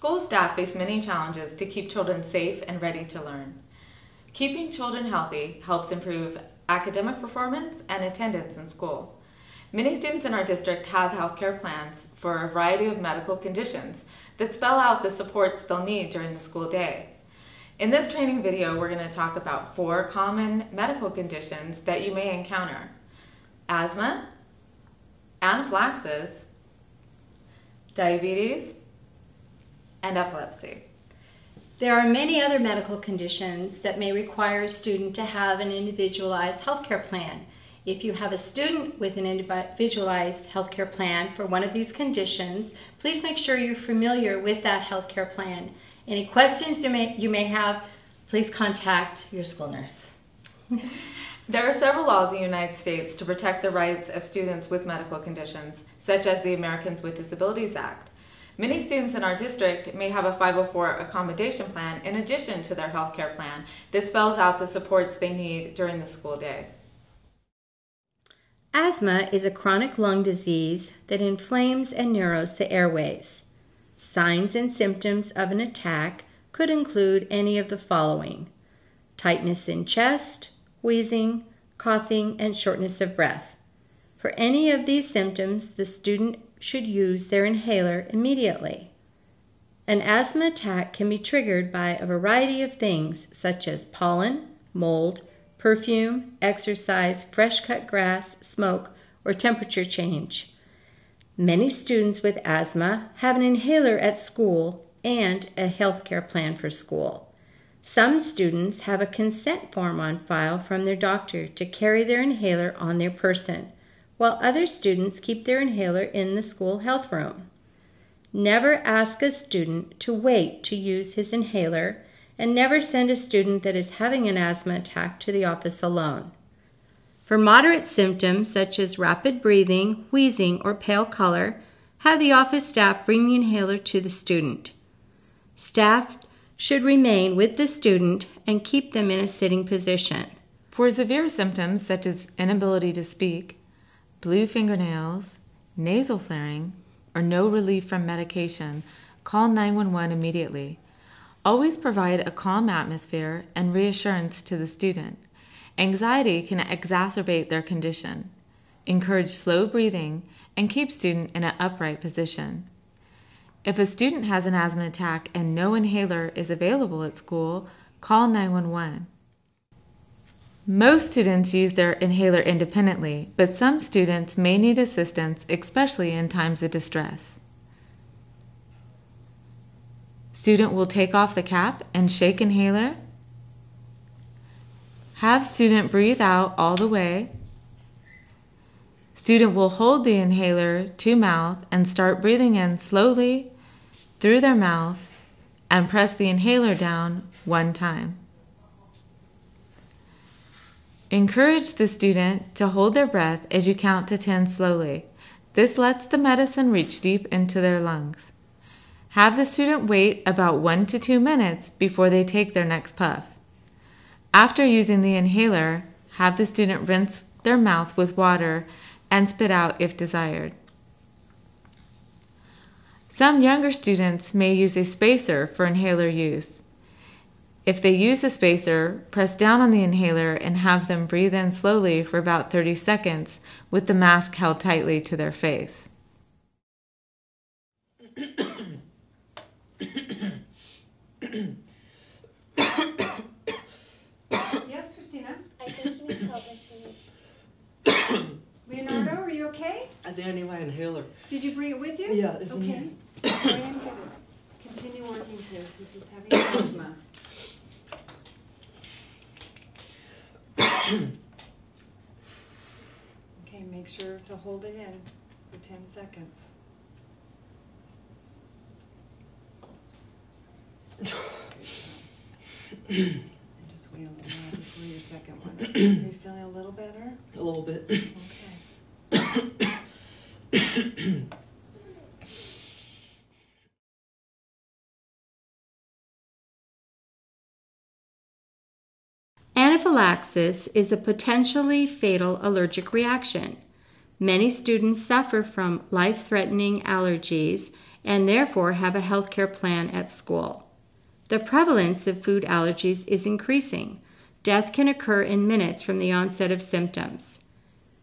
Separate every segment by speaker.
Speaker 1: School staff face many challenges to keep children safe and ready to learn. Keeping children healthy helps improve academic performance and attendance in school. Many students in our district have healthcare plans for a variety of medical conditions that spell out the supports they'll need during the school day. In this training video, we're going to talk about four common medical conditions that you may encounter. Asthma, anaphylaxis, diabetes, and epilepsy.
Speaker 2: There are many other medical conditions that may require a student to have an individualized healthcare plan. If you have a student with an individualized healthcare plan for one of these conditions, please make sure you're familiar with that healthcare plan. Any questions you may, you may have, please contact your school nurse.
Speaker 1: There are several laws in the United States to protect the rights of students with medical conditions, such as the Americans with Disabilities Act. Many students in our district may have a 504 accommodation plan in addition to their health care plan that spells out the supports they need during the school day.
Speaker 2: Asthma is a chronic lung disease that inflames and narrows the airways. Signs and symptoms of an attack could include any of the following tightness in chest, wheezing, coughing, and shortness of breath. For any of these symptoms, the student should use their inhaler immediately. An asthma attack can be triggered by a variety of things such as pollen, mold, perfume, exercise, fresh cut grass, smoke, or temperature change. Many students with asthma have an inhaler at school and a health care plan for school. Some students have a consent form on file from their doctor to carry their inhaler on their person, while other students keep their inhaler in the school health room. Never ask a student to wait to use his inhaler, and never send a student that is having an asthma attack to the office alone. For moderate symptoms such as rapid breathing, wheezing, or pale color, have the office staff bring the inhaler to the student. Staff should remain with the student and keep them in a sitting position.
Speaker 1: For severe symptoms such as inability to speak, blue fingernails, nasal flaring, or no relief from medication, call 911 immediately. Always provide a calm atmosphere and reassurance to the student. Anxiety can exacerbate their condition. Encourage slow breathing and keep student in an upright position. If a student has an asthma attack and no inhaler is available at school, call 911. Most students use their inhaler independently, but some students may need assistance, especially in times of distress. Student will take off the cap and shake inhaler. Have student breathe out all the way. Student will hold the inhaler to mouth and start breathing in slowly through their mouth and press the inhaler down one time. Encourage the student to hold their breath as you count to 10 slowly. This lets the medicine reach deep into their lungs. Have the student wait about 1 to 2 minutes before they take their next puff. After using the inhaler, have the student rinse their mouth with water and spit out if desired. Some younger students may use a spacer for inhaler use. If they use a spacer, press down on the inhaler and have them breathe in slowly for about 30 seconds with the mask held tightly to their face.
Speaker 2: Yes, Christina?
Speaker 3: I think he needs help issuing.
Speaker 2: Leonardo, are you okay?
Speaker 4: I think I need my inhaler.
Speaker 2: Did you bring it with you?
Speaker 4: Yeah, it's in here.
Speaker 2: Continue working, please. He's just having asthma. Okay, make sure to hold it in for ten seconds. And just wait a little while before your second one. Are you feeling a little better?
Speaker 4: A little bit.
Speaker 2: Okay. Anaphylaxis is a potentially fatal allergic reaction. Many students suffer from life threatening allergies and therefore have a healthcare plan at school. The prevalence of food allergies is increasing. Death can occur in minutes from the onset of symptoms.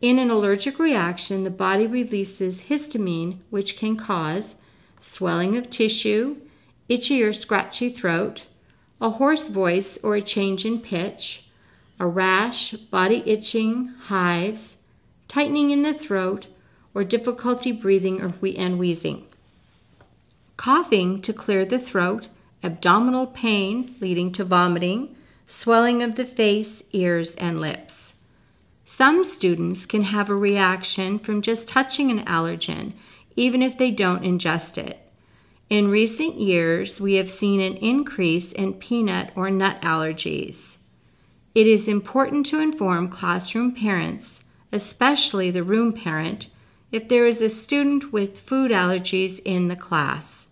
Speaker 2: In an allergic reaction, the body releases histamine, which can cause swelling of tissue, itchy or scratchy throat, a hoarse voice or a change in pitch, a rash, body itching, hives, tightening in the throat, or difficulty breathing or and wheezing. Coughing to clear the throat, abdominal pain leading to vomiting, swelling of the face, ears, and lips. Some students can have a reaction from just touching an allergen, even if they don't ingest it. In recent years, we have seen an increase in peanut or nut allergies. It is important to inform classroom parents, especially the room parent, if there is a student with food allergies in the class.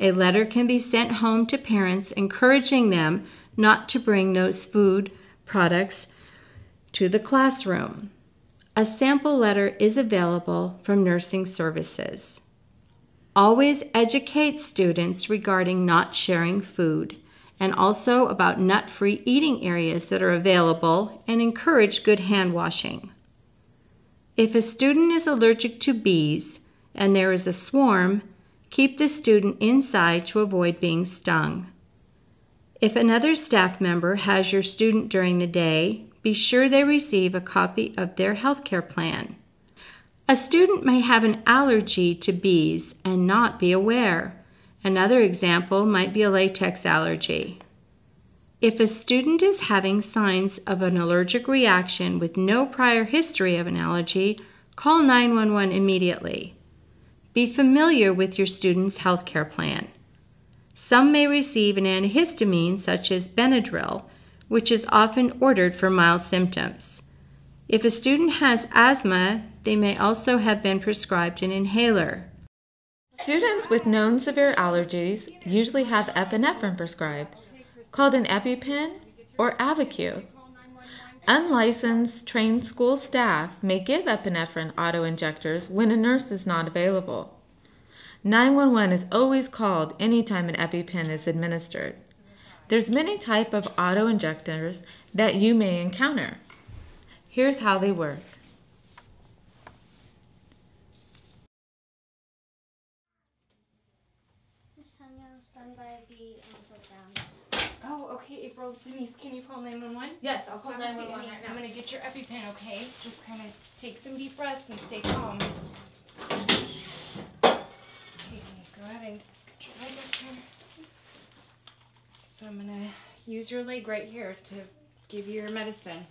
Speaker 2: A letter can be sent home to parents encouraging them not to bring those food products to the classroom. A sample letter is available from nursing services. Always educate students regarding not sharing food and also about nut free eating areas that are available and encourage good hand washing. If a student is allergic to bees and there is a swarm, keep the student inside to avoid being stung. If another staff member has your student during the day, be sure they receive a copy of their health care plan. A student may have an allergy to bees and not be aware. Another example might be a latex allergy. If a student is having signs of an allergic reaction with no prior history of an allergy, call 911 immediately. Be familiar with your student's healthcare plan. Some may receive an antihistamine such as Benadryl, which is often ordered for mild symptoms. If a student has asthma, they may also have been prescribed an inhaler.
Speaker 1: Students with known severe allergies usually have epinephrine prescribed, called an EpiPen or Auvi-Q. Unlicensed trained school staff may give epinephrine auto-injectors when a nurse is not available. 911 is always called anytime an EpiPen is administered. There's many type of auto-injectors that you may encounter. Here's how they work.
Speaker 3: Miss Tanya was done by the and put down.
Speaker 4: Oh, Denise, can you call 911?
Speaker 1: Yes, I'll call
Speaker 4: Have a seat,
Speaker 1: 911
Speaker 4: honey.
Speaker 1: right
Speaker 4: I'm gonna get your EpiPen, okay? Just kind of take some deep breaths and stay calm. Okay, go ahead and get your leg up here. So I'm gonna use your leg right here to give you your medicine.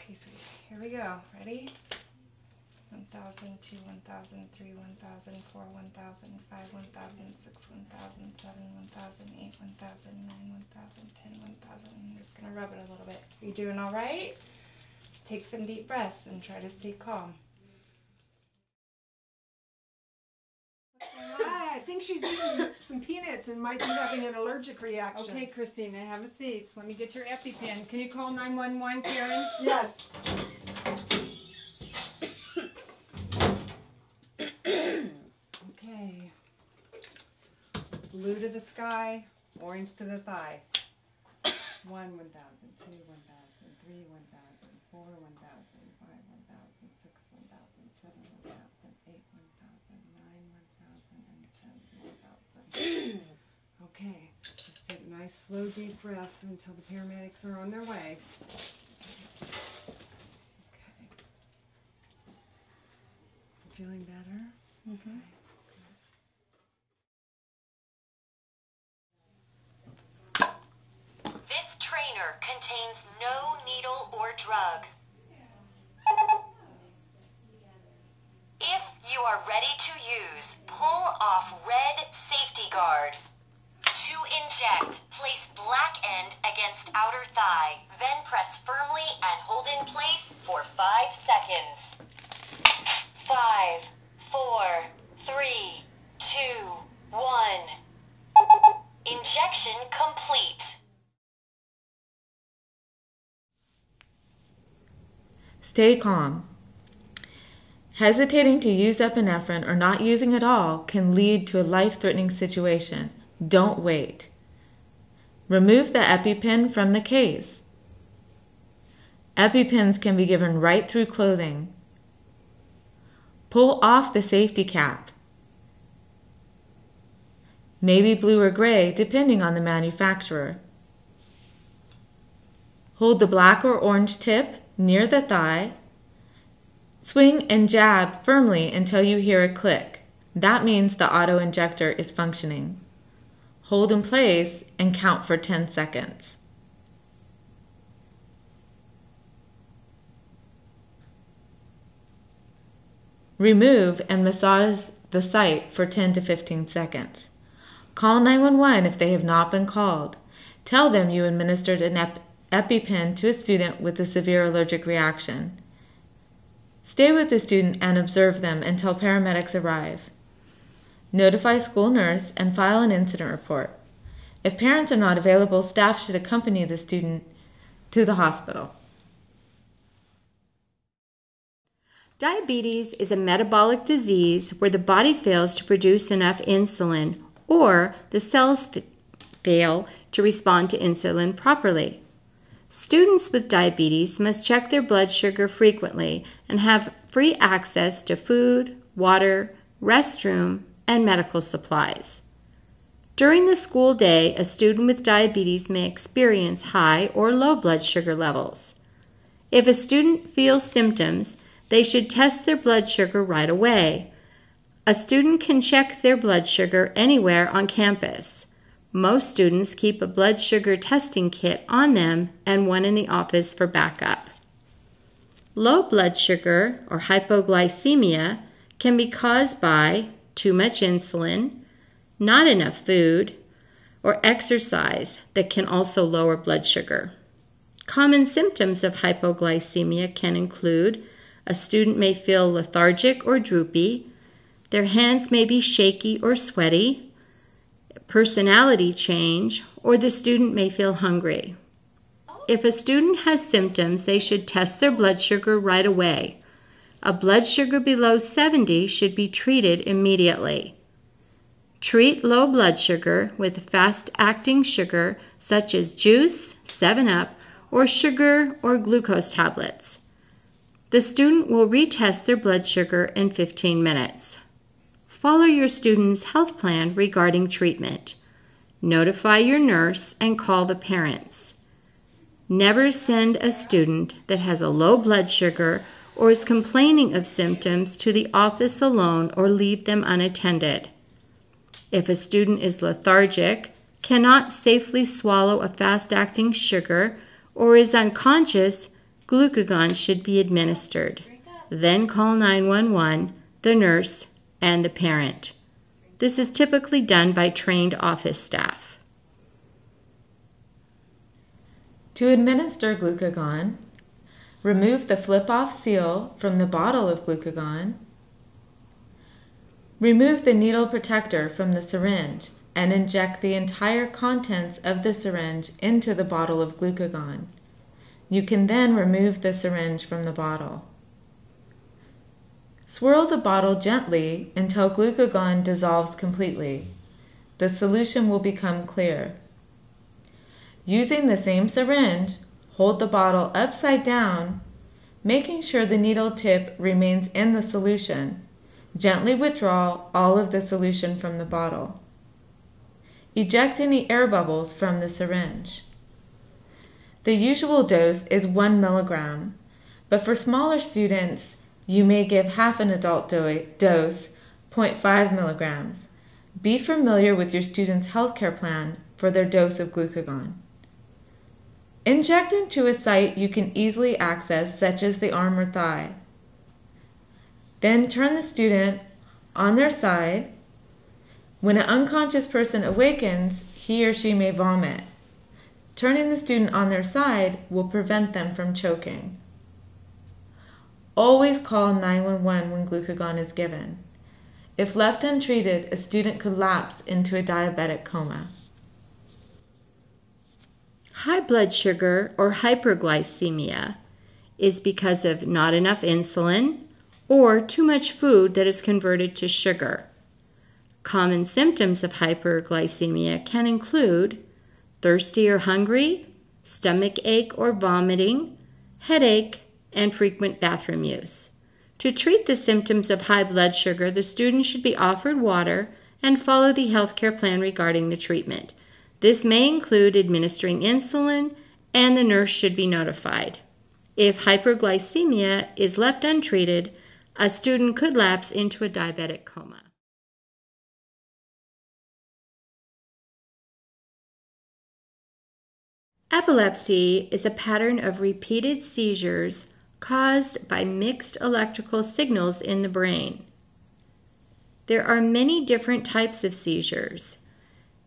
Speaker 4: Okay, sweetie. Here we go. Ready? 1,000, 2, 1,000, 3, 1,000, 4, 1,000, 5, 1,000, 6, 1,000, 7, 1,000, 8, 1,000, 9, 1,000, 10, 1,000. I'm just going to rub it a little bit. Are You doing all right? Just take some deep breaths and try to stay calm.
Speaker 5: Hi, I think she's eating some peanuts and might be having an allergic reaction.
Speaker 6: Okay, Christina, have a seat. Let me get your EpiPen. Can you call 911, Karen?
Speaker 5: Yes.
Speaker 6: Okay. Blue to the sky, orange to the thigh. 1, 1,000, 2, 1,000, 3, 1,000, 4, 1,000, 5, 1,000, 6, 1,000, 7, 1,000, 8, 1,000, 9, 1,000, and 10, 1,000. Okay, just take nice, slow, deep breaths until the paramedics are on their way. Okay. Feeling better?
Speaker 7: Mm-hmm. Okay. Contains no needle or drug. If you are ready to use, pull off red safety guard. To inject, place black end against outer thigh, then press firmly and hold in place for 5 seconds. Five, four, three, two, one. Injection complete.
Speaker 1: Stay calm. Hesitating to use epinephrine or not using at all can lead to a life threatening situation. Don't wait. Remove the EpiPen from the case. EpiPens can be given right through clothing. Pull off the safety cap. Maybe blue or gray, depending on the manufacturer. Hold the black or orange tip near the thigh. Swing and jab firmly until you hear a click. That means the auto injector is functioning. Hold in place and count for 10 seconds. Remove and massage the site for 10 to 15 seconds. Call 911 if they have not been called. Tell them you administered an ep- EpiPen to a student with a severe allergic reaction. Stay with the student and observe them until paramedics arrive. Notify school nurse and file an incident report. If parents are not available, staff should accompany the student to the hospital.
Speaker 2: Diabetes is a metabolic disease where the body fails to produce enough insulin or the cells fail to respond to insulin properly. Students with diabetes must check their blood sugar frequently and have free access to food, water, restroom, and medical supplies. During the school day, a student with diabetes may experience high or low blood sugar levels. If a student feels symptoms, they should test their blood sugar right away. A student can check their blood sugar anywhere on campus. Most students keep a blood sugar testing kit on them and one in the office for backup. Low blood sugar or hypoglycemia can be caused by too much insulin, not enough food, or exercise that can also lower blood sugar. Common symptoms of hypoglycemia can include a student may feel lethargic or droopy, their hands may be shaky or sweaty, personality change, or the student may feel hungry. If a student has symptoms, they should test their blood sugar right away. A blood sugar below 70 should be treated immediately. Treat low blood sugar with fast acting sugar such as juice, 7 Up, or sugar or glucose tablets. The student will retest their blood sugar in 15 minutes. Follow your student's health plan regarding treatment. Notify your nurse and call the parents. Never send a student that has a low blood sugar or is complaining of symptoms to the office alone or leave them unattended. If a student is lethargic, cannot safely swallow a fast acting sugar, or is unconscious, glucagon should be administered. Then call 911, the nurse, and the parent. This is typically done by trained office staff.
Speaker 1: To administer glucagon, remove the flip off seal from the bottle of glucagon. Remove the needle protector from the syringe and inject the entire contents of the syringe into the bottle of glucagon. You can then remove the syringe from the bottle. Swirl the bottle gently until glucagon dissolves completely. The solution will become clear. Using the same syringe, hold the bottle upside down, making sure the needle tip remains in the solution. Gently withdraw all of the solution from the bottle. Eject any air bubbles from the syringe. The usual dose is 1 milligram, but for smaller students, you may give half an adult do- dose, 0.5 milligrams. Be familiar with your student's healthcare plan for their dose of glucagon. Inject into a site you can easily access, such as the arm or thigh. Then turn the student on their side. When an unconscious person awakens, he or she may vomit. Turning the student on their side will prevent them from choking. Always call 911 when glucagon is given. If left untreated, a student could lapse into a diabetic coma.
Speaker 2: High blood sugar or hyperglycemia is because of not enough insulin or too much food that is converted to sugar. Common symptoms of hyperglycemia can include thirsty or hungry, stomach ache or vomiting, headache, and frequent bathroom use. To treat the symptoms of high blood sugar, the student should be offered water and follow the healthcare plan regarding the treatment. This may include administering insulin, and the nurse should be notified. If hyperglycemia is left untreated, a student could lapse into a diabetic coma. Epilepsy is a pattern of repeated seizures caused by mixed electrical signals in the brain. There are many different types of seizures.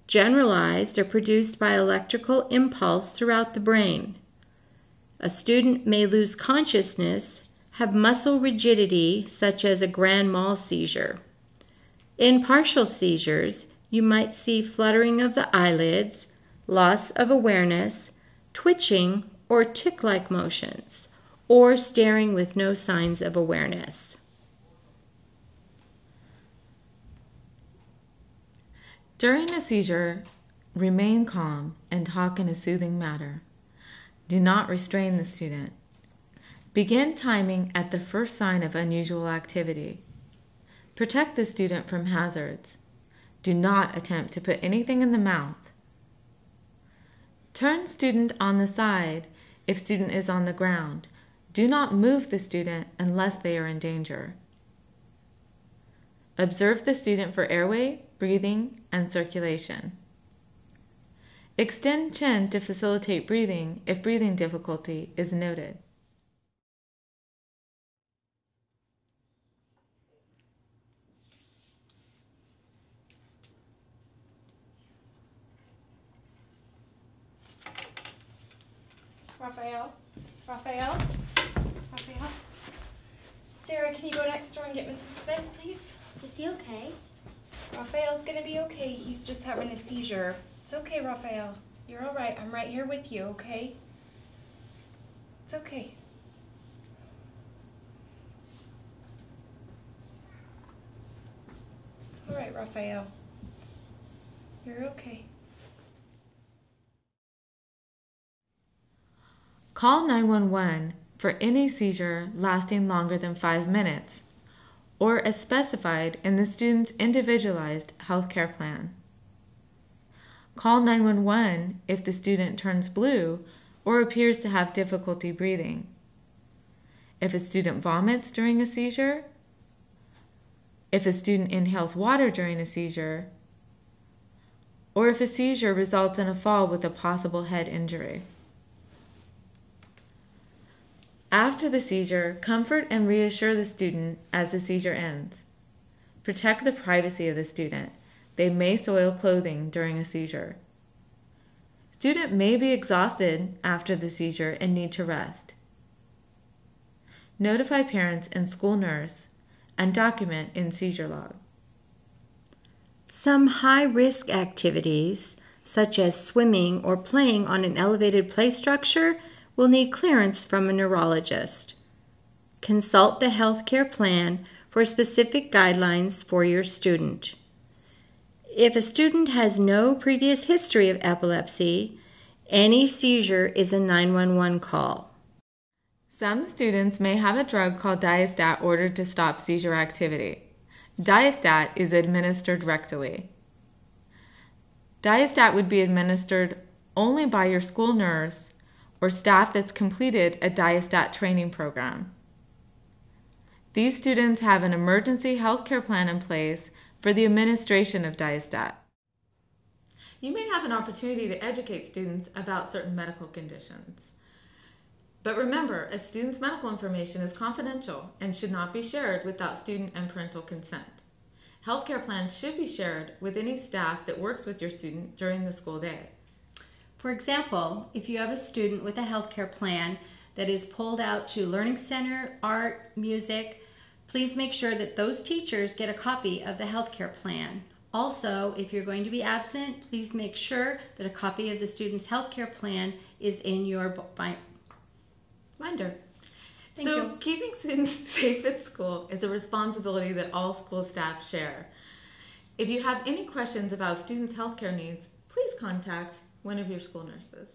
Speaker 2: Generalized are produced by electrical impulse throughout the brain. A student may lose consciousness, have muscle rigidity, such as a grand mal seizure. In partial seizures, you might see fluttering of the eyelids, loss of awareness, twitching or tick like motions, or staring with no signs of awareness.
Speaker 1: During a seizure, remain calm and talk in a soothing manner. Do not restrain the student. Begin timing at the first sign of unusual activity. Protect the student from hazards. Do not attempt to put anything in the mouth. Turn student on the side if student is on the ground. Do not move the student unless they are in danger. Observe the student for airway, breathing, and circulation. Extend chin to facilitate breathing if breathing difficulty is noted.
Speaker 4: Raphael? Raphael? Raphael? Sarah, can you go next door and get Mrs. Smith, please?
Speaker 3: Is he okay?
Speaker 4: Raphael's gonna be okay. He's just having a seizure. It's okay, Raphael. You're all right. I'm right here with you, okay? It's okay. It's all right, Raphael. You're okay.
Speaker 1: Call 911 for any seizure lasting longer than five minutes or as specified in the student's individualized healthcare plan. Call 911 if the student turns blue or appears to have difficulty breathing. If a student vomits during a seizure, if a student inhales water during a seizure, or if a seizure results in a fall with a possible head injury. After the seizure, comfort and reassure the student as the seizure ends. Protect the privacy of the student. They may soil clothing during a seizure. Student may be exhausted after the seizure and need to rest. Notify parents and school nurse and document in seizure log.
Speaker 2: Some high risk activities, such as swimming or playing on an elevated play structure, will need clearance from a neurologist. Consult the healthcare plan for specific guidelines for your student. If a student has no previous history of epilepsy, any seizure is a 911 call.
Speaker 1: Some students may have a drug called Diastat ordered to stop seizure activity. Diastat is administered rectally. Diastat would be administered only by your school nurse or staff that's completed a Diastat training program. These students have an emergency healthcare plan in place for the administration of Diastat. You may have an opportunity to educate students about certain medical conditions. But remember, a student's medical information is confidential and should not be shared without student and parental consent. Healthcare plans should be shared with any staff that works with your student during the school day.
Speaker 2: For example, if you have a student with a healthcare plan that is pulled out to Learning Center, art, music, please make sure that those teachers get a copy of the healthcare plan. Also, if you're going to be absent, please make sure that a copy of the student's healthcare plan is in your
Speaker 1: binder.
Speaker 2: Thank
Speaker 1: so,
Speaker 2: you.
Speaker 1: keeping students safe at school is a responsibility that all school staff share. If you have any questions about students' healthcare needs, please contact one of your school nurses.